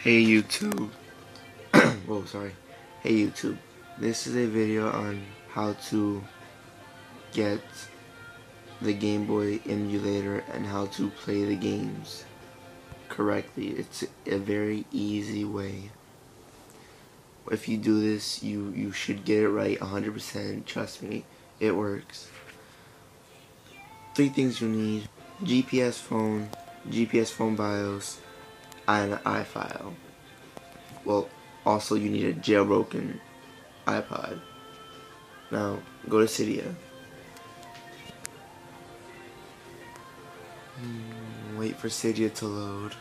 Hey YouTube. Whoa, sorry. Hey YouTube. This is a video on how to get the Game Boy emulator and how to play the games correctly. It's a very easy way. If you do this, you, you should get it right 100%. Trust me, it works. Three things you need. gpSPhone, GPS phone BIOS, an iFile. Well, also you need a jailbroken iPod. Now, go to Cydia. Hmm, wait for Cydia to load.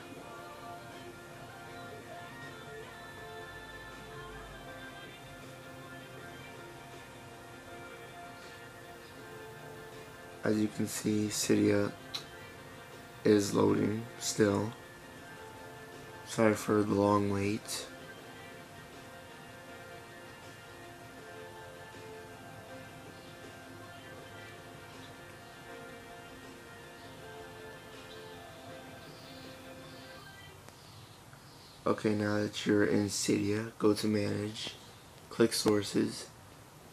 As you can see, Cydia is loading still. Sorry for the long wait. Okay, now that you're in Cydia, go to Manage, click Sources,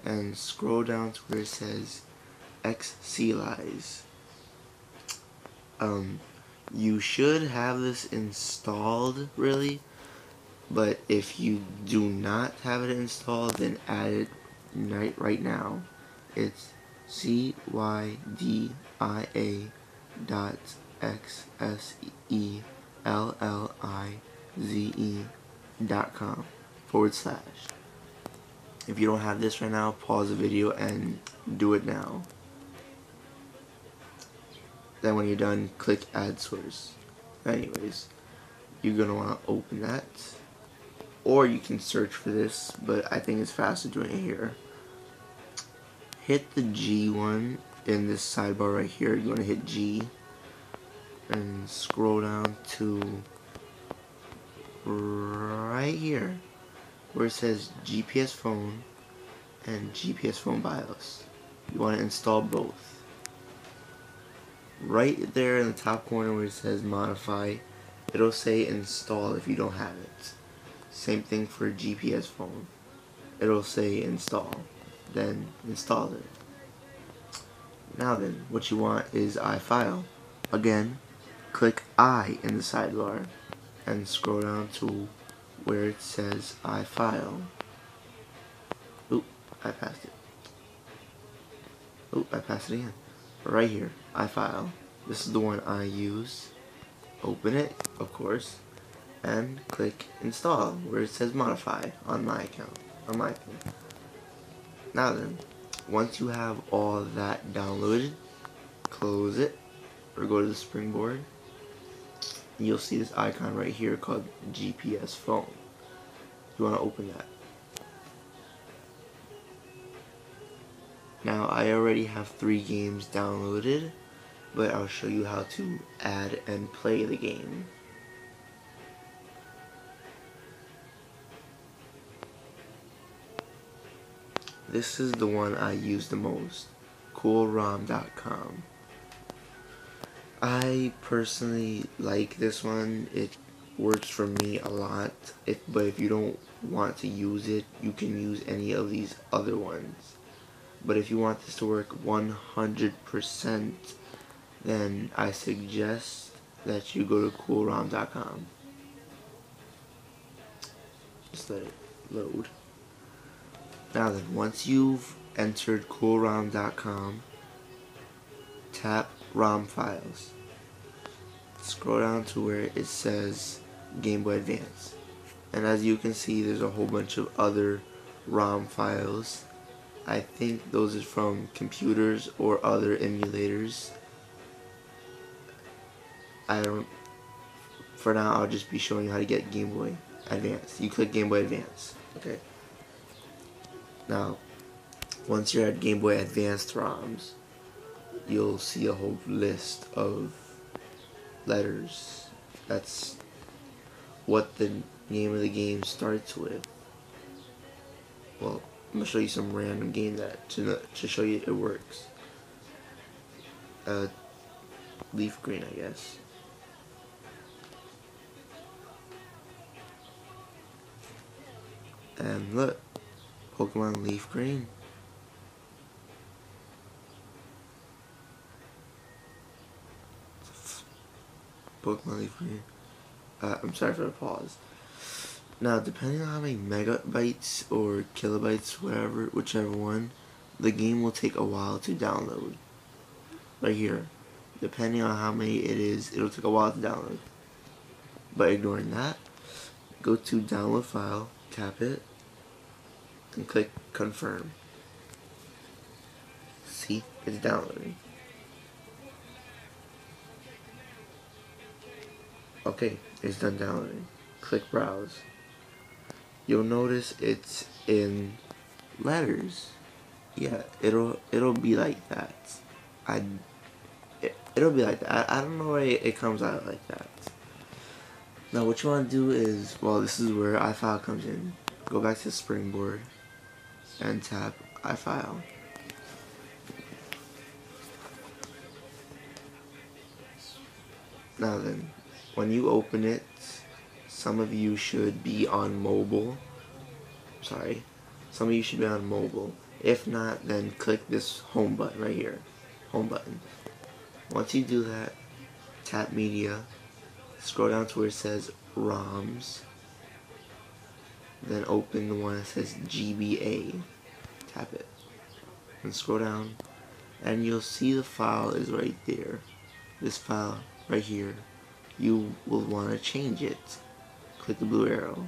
and scroll down to where it says Xsellize. Um, you should have this installed, really, but if you do not have it installed, then add it right, right now. It's C-Y-D-I-A dot X-S-E-L-L-I ze.com forward slash. If you don't have this right now, pause the video and do it now. Then when you're done, click add source. Anyways, you're going to want to open that. Or you can search for this, but I think it's faster doing it here. Hit the G one in this sidebar right here. You're going to hit G and scroll down to right here where it says gpSPhone and gpSPhone BIOS. You want to install both. Right there in the top corner where it says modify, it'll say install if you don't have it. Same thing for gpSPhone. It'll say install. Then install it. Now then, what you want is iFile. Again, click I in the sidebar and scroll down to where it says iFile. Oop, I passed it. Oop, I passed it again. Right here, iFile. This is the one I use. Open it, of course, and click install where it says modify on my account, on my account. Now then, once you have all that downloaded, close it, or go to the springboard, you'll see this icon right here called gpSPhone. You want to open that. Now I already have three games downloaded, but I'll show you how to add and play the game. This is the one I use the most, coolrom.com. I personally like this one. It works for me a lot. If but if you don't want to use it, you can use any of these other ones. But if you want this to work 100%, then I suggest that you go to coolrom.com. Just let it load. Now then, once you've entered coolrom.com, tap ROM files. Scroll down to where it says Game Boy Advance. And as you can see, there's a whole bunch of other ROM files. I think those are from computers or other emulators. I don't, for now I'll just be showing you how to get Game Boy Advance. You click Game Boy Advance, okay. Now, once you're at Game Boy Advance ROMs, you'll see a whole list of letters. That's what the name of the game starts with. Well, I'm gonna show you some random game that to to show you it works. Uh, leaf green, I guess. And look, Pokemon Leaf Green. Pokemon Leaf Green. Uh, I'm sorry for the pause. Now, depending on how many megabytes or kilobytes, whatever, whichever one, the game will take a while to download. Right here. Depending on how many it is, it'll take a while to download. But ignoring that, go to download file, tap it, and click confirm. See, it's downloading. Okay, it's done downloading. Click browse. You'll notice it's in letters. Yeah, it'll it'll be like that. I it, it'll be like that. I, I don't know why it comes out like that. Now what you want to do is, well this is where iFile comes in. Go back to Springboard and tap iFile. Now then, when you open it, some of you should be on mobile. Sorry. Some of you should be on mobile. If not, then click this home button right here. Home button. Once you do that, tap media, scroll down to where it says ROMs, then open the one that says GBA, tap it, and scroll down, and you'll see the file is right there. This file right here you will want to change it. Click the blue arrow.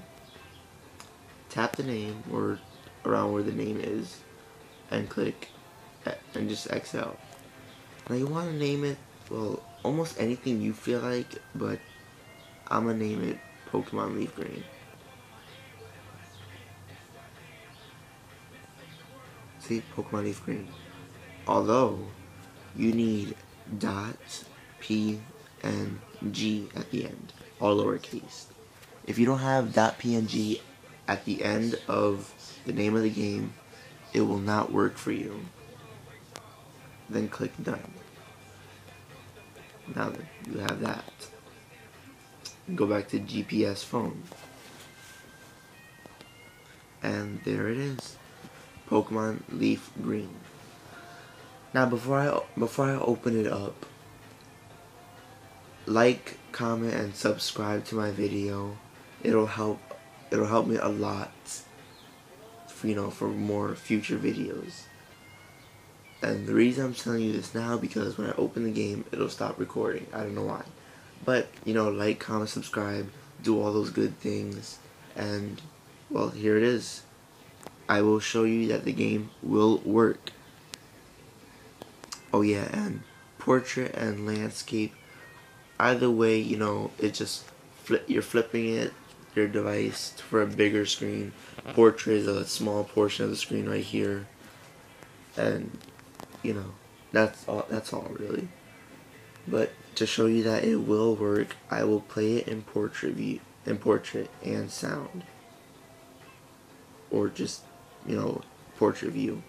Tap the name or around where the name is and click and just X out. Now you want to name it, well, almost anything you feel like, but I'm going to name it Pokemon Leaf Green. See, Pokemon Leaf Green. Although, you need dot, P, and G at the end, all lowercase. If you don't have that .png at the end of the name of the game, it will not work for you. Then click done. Now that you have that. Go back to gpSPhone. And there it is. Pokemon Leaf Green. Now before I before I open it up, like, comment, and subscribe to my video. It'll help. It'll help me a lot. For, you know, for more future videos. And the reason I'm telling you this now because when I open the game, it'll stop recording. I don't know why. But, you know, like, comment, subscribe, do all those good things. And, well, here it is. I will show you that the game will work. Oh yeah, and portrait and landscape either way, you know, it just flip, you're flipping it your device for a bigger screen. Portrait is a small portion of the screen right here, and you know, that's all. That's all really. But to show you that it will work, I will play it in portrait view, in portrait and sound, or just you know, portrait view.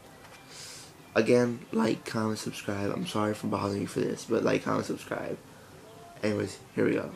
Again, like, comment, subscribe. I'm sorry for bothering you for this, but like, comment, subscribe. Anyways, here we go.